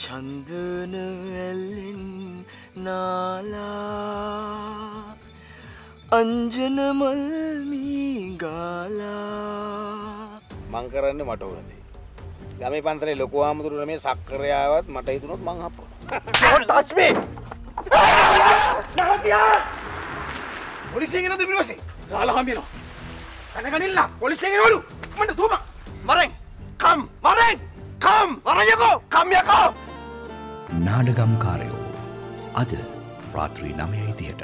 චන්දන ඇල්ලෙන් නාලා අංජනමල්මී ගාලා මං කරන්න මට ඕනදේ? ගම පන්තරේ ලොකු ආමුදුරන මේ සක්කරයාවත් මට හිතුනොත් මං හප ටච්මේ පොලිසියෙන් එනවද පිටිපස්සේ? ගාලා හම්බෙනවා. කනකනිල්ල පොලිසියෙන් එනවලු. මන්ට තුම. මරෙන්. කම්. මරෙන්. කම්. මරයකෝ. කම් යකෝ නාඩගම්කාරයෝ. අද රාත්‍රී නමයයිතියට